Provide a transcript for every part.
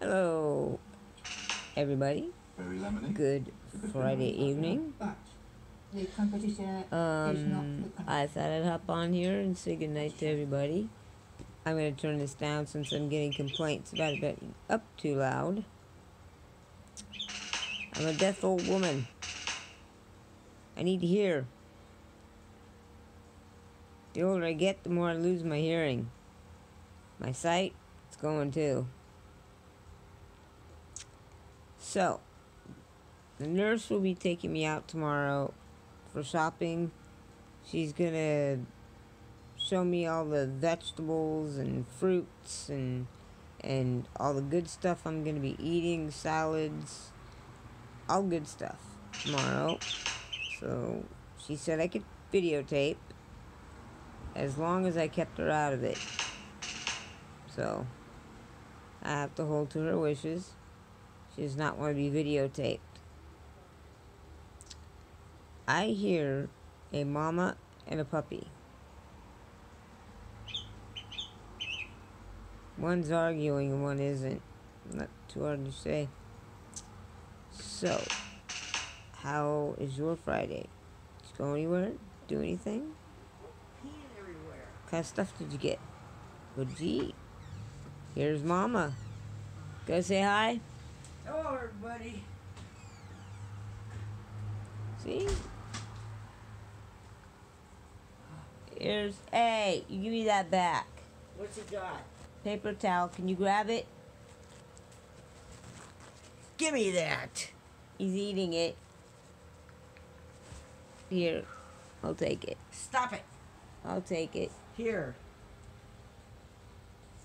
Hello, everybody. Very lemony. Good Friday evening. But the competition is not the Um, I thought I'd hop on here and say goodnight to everybody. I'm going to turn this down since I'm getting complaints about it being up too loud. I'm a deaf old woman. I need to hear. The older I get, the more I lose my hearing. My sight, it's going too. So, the nurse will be taking me out tomorrow for shopping. She's gonna show me all the vegetables and fruits and and all the good stuff I'm gonna be eating, salads, all good stuff tomorrow. So she said I could videotape as long as I kept her out of it. So I have to hold to her wishes. She does not want to be videotaped. I hear a mama and a puppy. One's arguing and one isn't. Not too hard to say. So, how is your Friday? Did you go anywhere? Do anything? What kind of stuff did you get? Good gee. Here's Mama. Go say hi. Hello, everybody. See? Here's. Hey, you give me that back. What's he got? Paper towel. Can you grab it? Give me that. He's eating it. Here. I'll take it. Stop it. I'll take it. Here.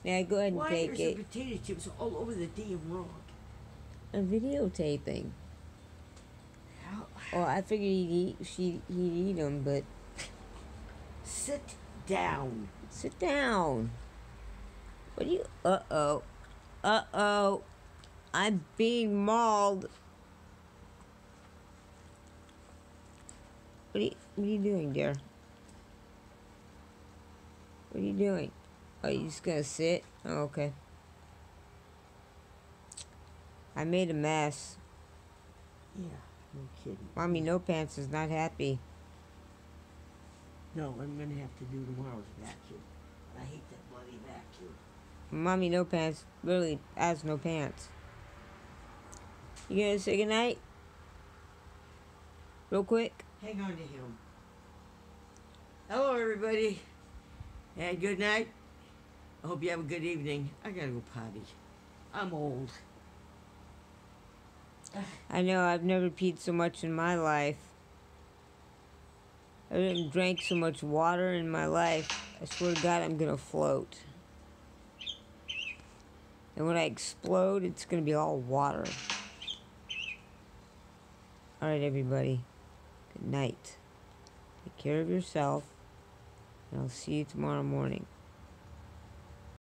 Yeah, go ahead and Why take are it. some potato chips all over the damn rock? I'm videotaping. How? Oh, I figured he'd eat, she, he'd eat them, but Sit down. sit down. What are you? Uh oh. Uh oh. I'm being mauled. What are you, what are you doing, dear? What are you doing? Oh, you just gonna sit? Oh, okay. I made a mess. Yeah, no kidding. Mommy No Pants is not happy. No, I'm gonna have to do tomorrow's vacuum. I hate that bloody vacuum. Mommy No Pants really has no pants. You gonna say goodnight? Real quick? Hang on to him. Hello, everybody. And good night. I hope you have a good evening. I gotta go potty. I'm old. I know I've never peed so much in my life. I haven't drank so much water in my life. I swear to God, I'm gonna float. And when I explode, it's gonna be all water. Alright, everybody. Good night. Take care of yourself. And I'll see you tomorrow morning.